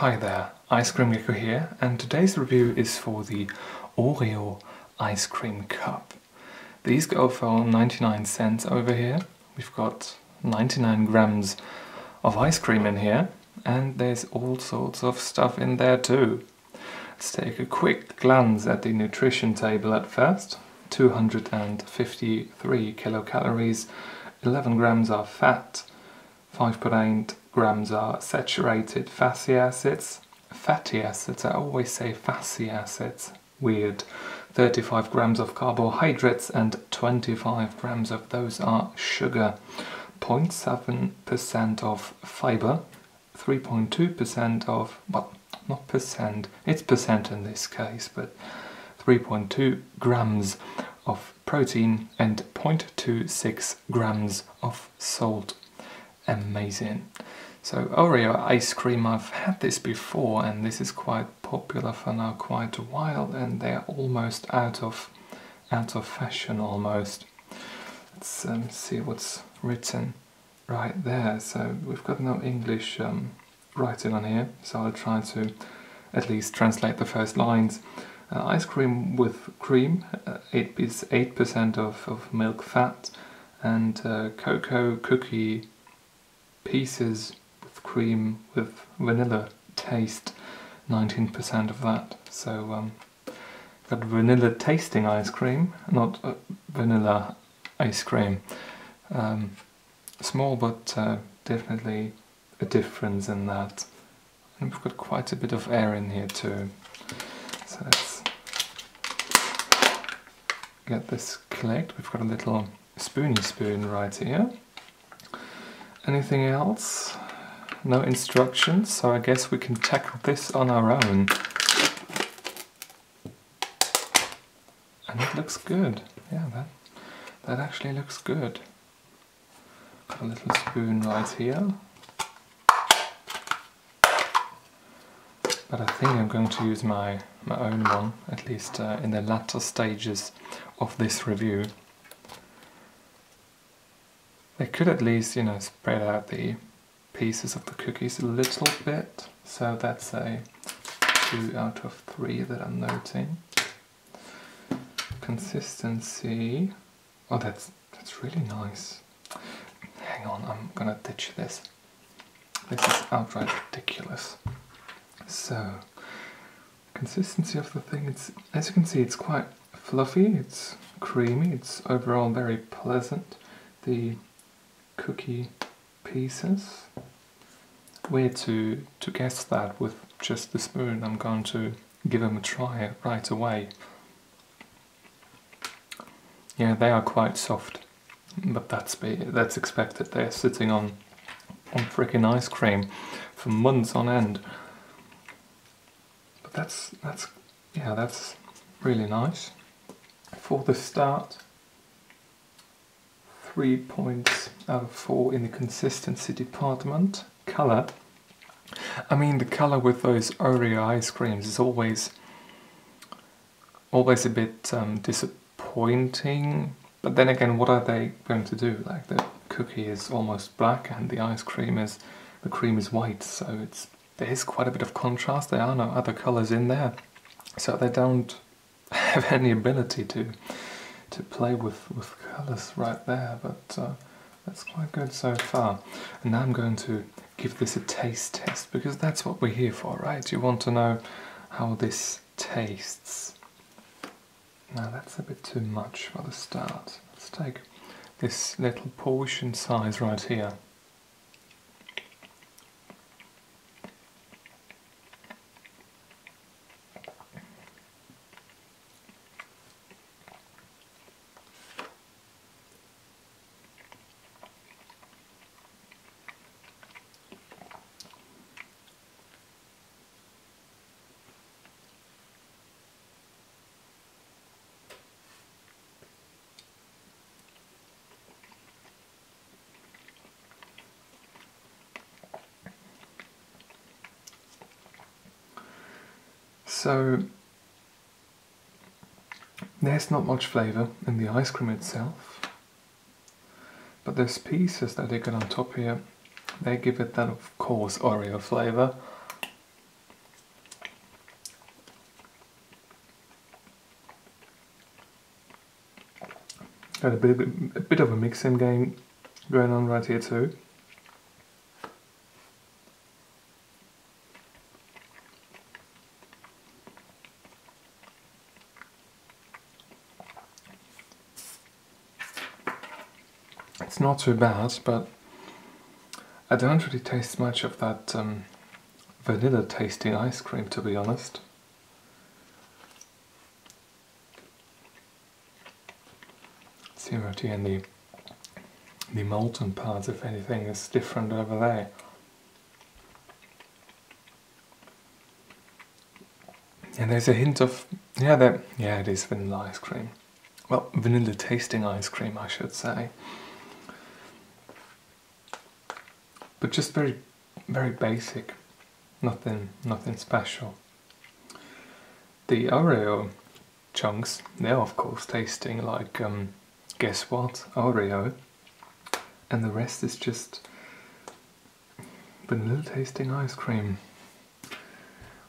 Hi there, Ice Cream Gecko here, and today's review is for the Oreo Ice Cream Cup. These go for 99 cents over here. We've got 99 grams of ice cream in here, and there's all sorts of stuff in there too. Let's take a quick glance at the nutrition table at first. 253 kilocalories, 11 grams of fat, 5.8 grams are saturated fatty acids. Fatty acids, I always say fatty acids, weird. 35 grams of carbohydrates and 25 grams of those are sugar. 0.7% of fiber, 3.2% of, well, not percent, it's percent in this case, but 3.2 grams of protein and 0.26 grams of salt amazing. So Oreo ice cream, I've had this before and this is quite popular for now quite a while and they're almost out of out of fashion almost. Let's um, see what's written right there. So we've got no English um, writing on here, so I'll try to at least translate the first lines. Uh, ice cream with cream, uh, 8% of, of milk fat, and uh, cocoa cookie pieces cream with vanilla taste, 19% of that. So um, got vanilla tasting ice cream, not uh, vanilla ice cream. Um, small but uh, definitely a difference in that. And we've got quite a bit of air in here too. So let's get this clicked. We've got a little spoony spoon right here. Anything else? No instructions, so I guess we can tackle this on our own. And it looks good. Yeah, that, that actually looks good. Got a little spoon right here. But I think I'm going to use my, my own one, at least uh, in the latter stages of this review. They could at least, you know, spread out the pieces of the cookies a little bit. So that's a two out of three that I'm noting. Consistency. Oh, that's that's really nice. Hang on, I'm gonna ditch this. This is outright ridiculous. So, consistency of the thing. It's as you can see, it's quite fluffy. It's creamy. It's overall very pleasant. The cookie pieces. Where to, to guess that with just the spoon. I'm going to give them a try right away. Yeah, they are quite soft, but that's be, that's expected. They're sitting on on freaking ice cream for months on end. But that's that's yeah, that's really nice for the start three points out of four in the consistency department. Color. I mean, the color with those Oreo ice creams is always always a bit um, disappointing. But then again, what are they going to do? Like the cookie is almost black and the ice cream is the cream is white, so it's there is quite a bit of contrast. There are no other colors in there, so they don't have any ability to to play with, with colours right there, but uh, that's quite good so far. And now I'm going to give this a taste test, because that's what we're here for, right? You want to know how this tastes. Now that's a bit too much for the start. Let's take this little portion size right here. So there's not much flavour in the ice cream itself, but those pieces that they get on top here, they give it that of course Oreo flavour. Got a bit, a bit of a mixing game going on right here too. Not too bad, but I don't really taste much of that um, vanilla tasting ice cream to be honest. Here in the the molten parts, if anything, is different over there. And there's a hint of yeah, that yeah, it is vanilla ice cream. Well, vanilla tasting ice cream, I should say. But just very, very basic. Nothing, nothing special. The Oreo chunks, they're of course tasting like, um, guess what, Oreo. And the rest is just vanilla tasting ice cream.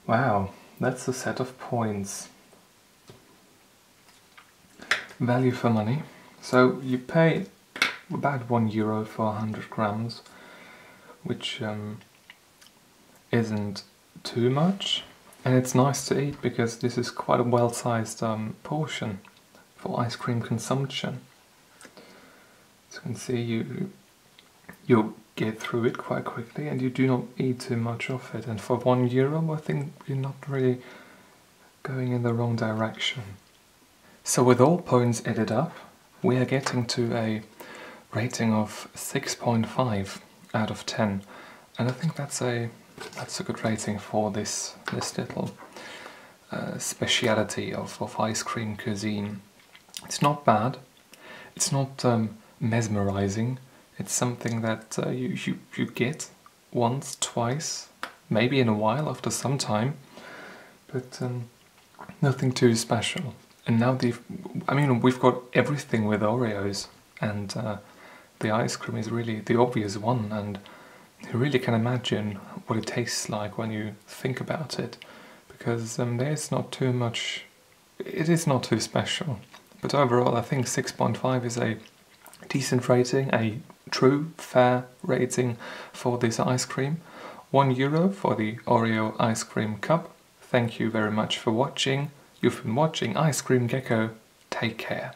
Wow, that's a set of points. Value for money. So you pay about one euro for 100 grams, which um, isn't too much. And it's nice to eat because this is quite a well-sized um, portion for ice cream consumption. As you can see, you you'll get through it quite quickly and you do not eat too much of it. And for one euro, I think you're not really going in the wrong direction. So with all points added up, we are getting to a rating of 6.5 out of 10. And I think that's a that's a good rating for this this little uh, speciality of, of ice cream cuisine. It's not bad. It's not um, mesmerizing. It's something that uh, you, you, you get once, twice, maybe in a while after some time, but um, nothing too special. And now the, I mean, we've got everything with Oreos, and uh, the ice cream is really the obvious one, and you really can imagine what it tastes like when you think about it, because um, there's not too much, it is not too special. But overall, I think 6.5 is a decent rating, a true, fair rating for this ice cream. One euro for the Oreo ice cream cup. Thank you very much for watching. You've been watching Ice Cream Gecko. Take care.